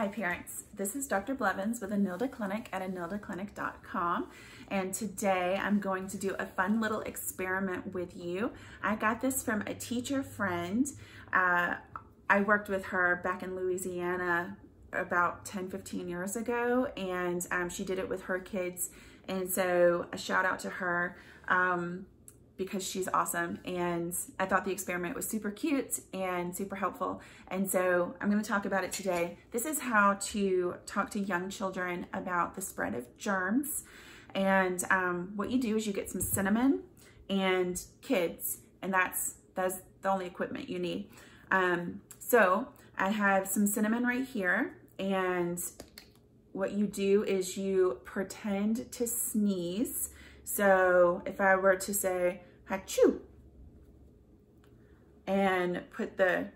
Hi parents, this is Dr. Blevins with Enilda Clinic at enildaclinic.com and today I'm going to do a fun little experiment with you. I got this from a teacher friend. Uh, I worked with her back in Louisiana about 10, 15 years ago and um, she did it with her kids and so a shout out to her. Um, because she's awesome. And I thought the experiment was super cute and super helpful. And so I'm gonna talk about it today. This is how to talk to young children about the spread of germs. And um, what you do is you get some cinnamon and kids, and that's, that's the only equipment you need. Um, so I have some cinnamon right here, and what you do is you pretend to sneeze. So if I were to say, achoo, and put the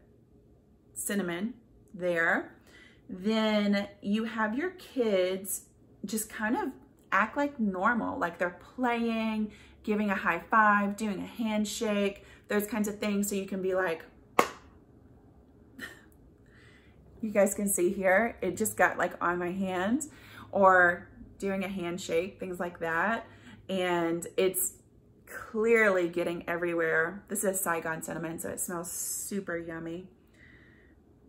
cinnamon there. Then you have your kids just kind of act like normal, like they're playing, giving a high five, doing a handshake, those kinds of things. So you can be like, you guys can see here, it just got like on my hand or doing a handshake, things like that. And it's clearly getting everywhere. This is Saigon cinnamon, so it smells super yummy.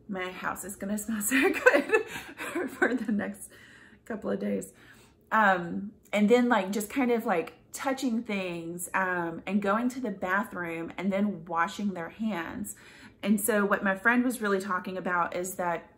My house is gonna smell so good for the next couple of days. Um, and then like just kind of like touching things um, and going to the bathroom and then washing their hands. And so what my friend was really talking about is that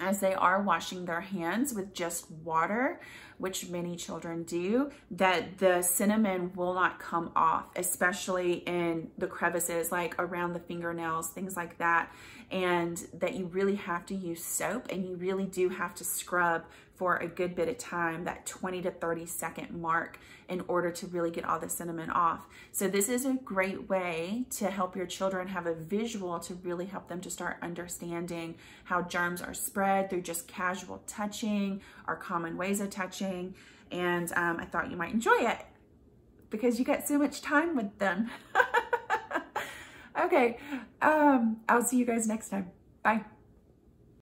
as they are washing their hands with just water, which many children do, that the cinnamon will not come off, especially in the crevices, like around the fingernails, things like that. And that you really have to use soap and you really do have to scrub for a good bit of time, that 20 to 30 second mark in order to really get all the cinnamon off. So this is a great way to help your children have a visual to really help them to start understanding how germs are spread through just casual touching or common ways of touching. And um, I thought you might enjoy it because you get so much time with them. okay, um, I'll see you guys next time. Bye.